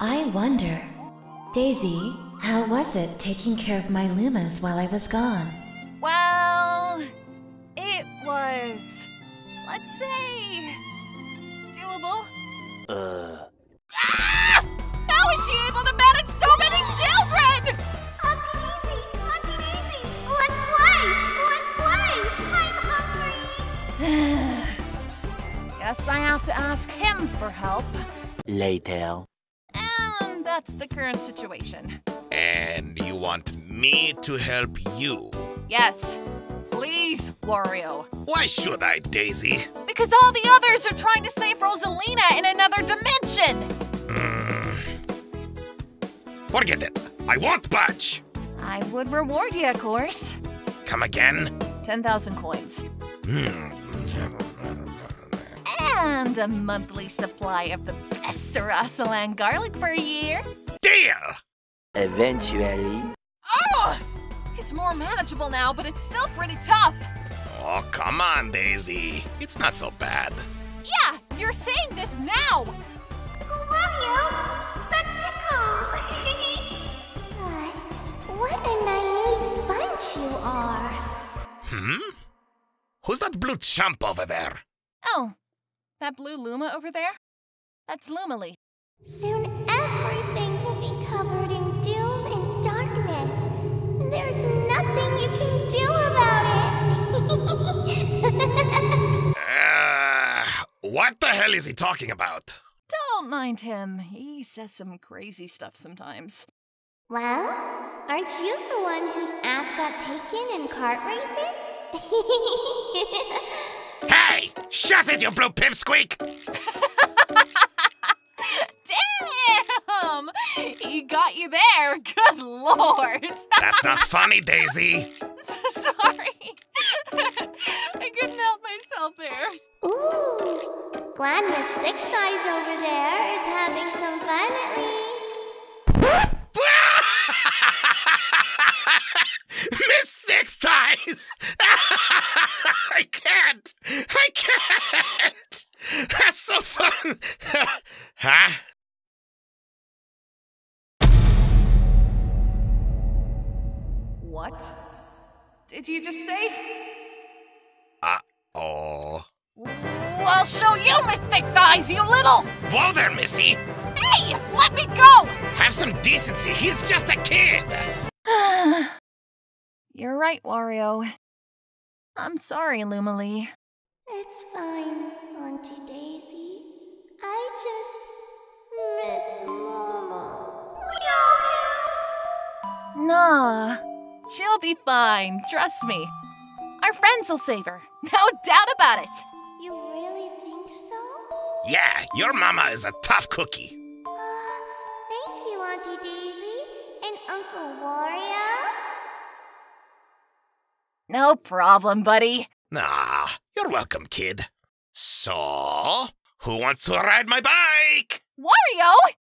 I wonder. Daisy, how was it taking care of my Lumas while I was gone? Well, it was, let's say, doable. Uh. Ah! How is she able to manage so many children? Auntie Daisy, Auntie Daisy, let's play, let's play. I'm hungry. Guess I have to ask him for help. Later. That's the current situation. And you want me to help you? Yes, please, Wario. Why should I, Daisy? Because all the others are trying to save Rosalina in another dimension. Mm. Forget it. I won't budge. I would reward you, of course. Come again? 10,000 coins. Hmm. And a monthly supply of the best Sarasaland garlic for a year. Deal! Eventually. Oh! It's more manageable now, but it's still pretty tough. Oh, come on, Daisy. It's not so bad. Yeah, you're saying this now. Uncle Mario, that tickles. God, what a naive bunch you are. Hmm? Who's that blue chump over there? Oh, that blue Luma over there? That's Lumalee. Soon everything will be covered in doom and darkness. And there's nothing you can do about it. Uh, what the hell is he talking about? Don't mind him. He says some crazy stuff sometimes. well, aren't you the one whose ass got taken in kart races? Hey! Shut it, you blue pipsqueak! Damn! He got you there. Good lord. That's not funny, Daisy. Sorry. I couldn't help myself there. Ooh, glad Miss Thick Thighs over there is having some fun at least. Miss Thick Thighs! I can't! I can't! That's so fun! huh? What? Did you just say? Uh oh. I'll show you, Miss Thick Thighs, you little! Whoa there, Missy! Hey, let me go! Have some decency, he's just a kid! You're right, Wario. I'm sorry, Lumalee. It's fine, Auntie Daisy. I just miss Mama. We all Nah, she'll be fine, trust me. Our friends will save her, no doubt about it. You really think so? Yeah, your mama is a tough cookie. Uh, thank you, Auntie Daisy and Uncle Wario. No problem, buddy. Nah, you're welcome, kid. So, who wants to ride my bike? Wario!